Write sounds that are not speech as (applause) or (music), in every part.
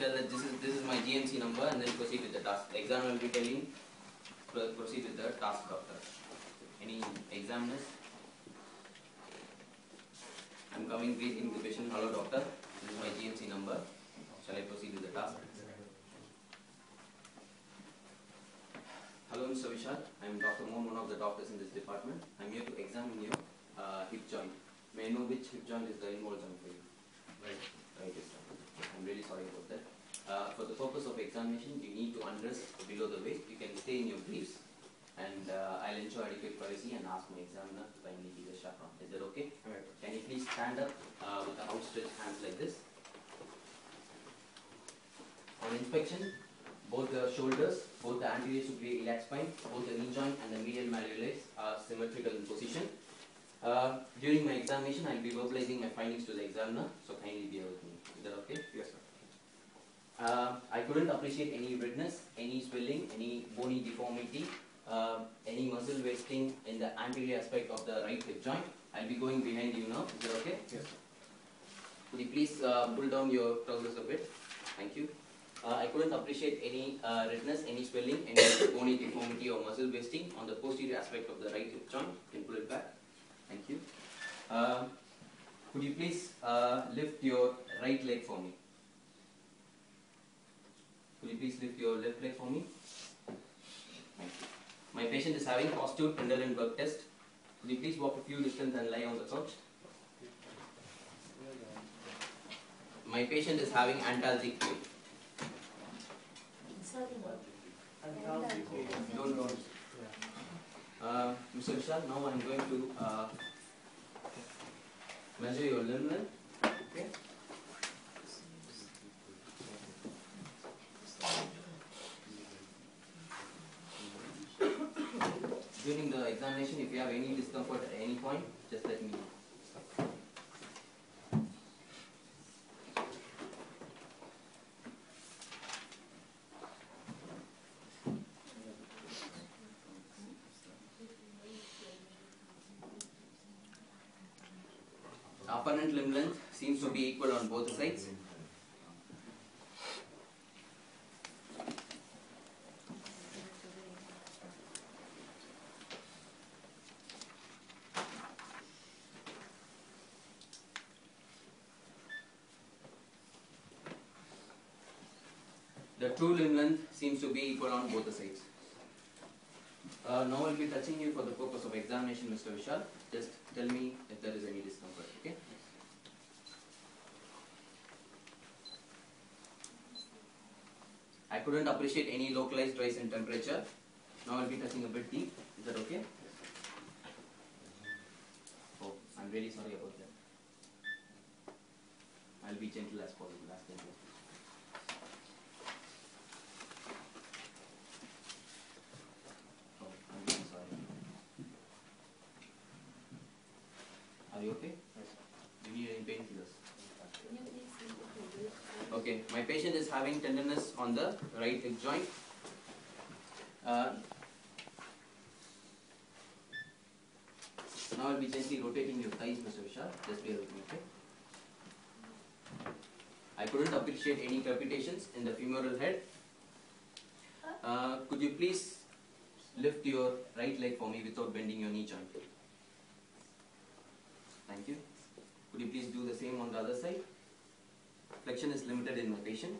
tell that this is this is my GMC number and then proceed with the task. The examiner will be telling pro- proceed with the task doctor. Any examiners? I'm coming the patient. Hello doctor. This is my GMC number. Shall I proceed with the task? Hello Mr. Vishal. I'm Dr. Mohan, one of the doctors in this department. I'm here to examine your uh, hip joint. May I know which hip joint is the involved joint for you? Right. Right, yes, sir. I'm really sorry about that. Uh, for the purpose of examination, you need to undress below the waist. You can stay in your briefs, and uh, I'll ensure adequate privacy and ask my examiner to kindly give a chaperone. Is that okay? Can you please stand up uh, with the outstretched hands like this? On inspection, both the shoulders, both the anterior superior iliac spine, both the knee joint and the medial malleolus are symmetrical in position. Uh, during my examination, I'll be verbalizing my findings to the examiner, so kindly bear with me. Is that okay? Yes, sir. Uh, I couldn't appreciate any redness, any swelling, any bony deformity, uh, any muscle wasting in the anterior aspect of the right hip joint. I'll be going behind you now. Is that okay? Yes. Could you please uh, pull down your trousers a bit? Thank you. Uh, I couldn't appreciate any uh, redness, any swelling, any (coughs) bony deformity or muscle wasting on the posterior aspect of the right hip joint. You can pull it back. Thank you. Uh, could you please uh, lift your right leg for me? Please lift your left leg for me? My patient is having positive work test. Could you please walk a few distance and lie on the couch? My patient is having antalgic pain. Don't don't. Uh, Mr. Vishal, now I'm going to uh, measure your limb length. Okay. During the examination, if you have any discomfort at any point, just let me know. Apparent limb length seems to be equal on both sides. The true limb length seems to be equal on both the sides. Uh, now I'll be touching you for the purpose of examination, Mr. Vishal. Just tell me if there is any discomfort, okay? I couldn't appreciate any localized rise in temperature. Now I'll be touching a bit deep. Is that okay? Oh, I'm really sorry about that. I'll be gentle as possible, as gentle as possible. Oh, I'm really sorry. Are you okay? Do you need any painkillers? Okay, my patient is having tenderness on the right hip joint. Uh, now I'll be gently rotating your thighs, Mr. Vishal. Just bear with me, okay? I couldn't appreciate any crepitations in the femoral head. Uh, could you please lift your right leg for me without bending your knee joint? Thank you. Could you please do the same on the other side? Flexion is limited in my patient.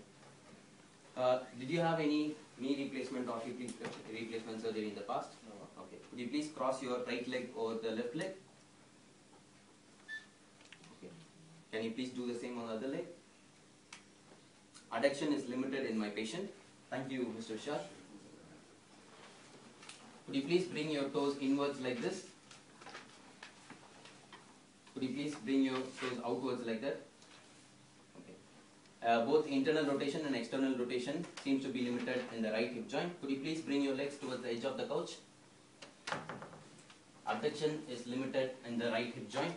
Uh, did you have any knee replacement or hip replacement surgery in the past? No. Okay. Could you please cross your right leg over the left leg? Okay. Can you please do the same on the other leg? Adduction is limited in my patient. Thank you, Mr. Shah. Could you please bring your toes inwards like this? Could you please bring your toes outwards like that? Okay. Uh, both internal rotation and external rotation seems to be limited in the right hip joint. Could you please bring your legs towards the edge of the couch? Abduction is limited in the right hip joint.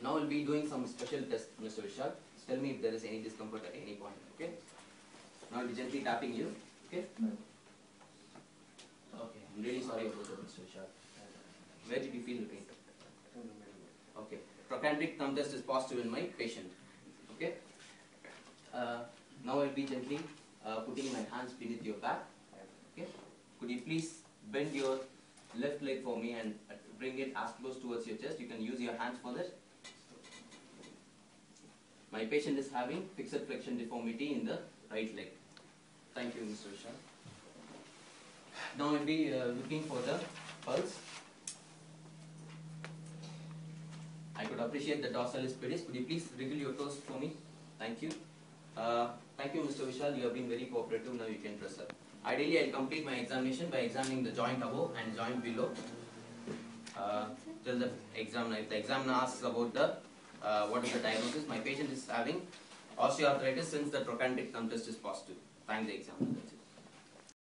Now we'll be doing some special test, Mr. Vishal. Tell me if there is any discomfort at any point, okay? Now I'll be gently tapping you, okay? Okay, I'm really sorry about that, Mr. Vishal. Where did you feel the pain? Test is positive in my patient, okay? Uh, now I'll be gently uh, putting my hands beneath your back. Okay. Could you please bend your left leg for me and bring it as close towards your chest. You can use your hands for this. My patient is having fixed flexion deformity in the right leg. Thank you, Mr. Shah. Now I'll be uh, looking for the pulse. I could appreciate the dorsalis pedis. Could you please wriggle your toes for me? Thank you. Uh, thank you, Mr. Vishal. You have been very cooperative. Now you can press up. Ideally, I'll complete my examination by examining the joint above and joint below. Uh, till the examiner, if the examiner asks about the uh, what is the diagnosis, my patient is having osteoarthritis since the trochanteric thump test is positive. Thank the examiner.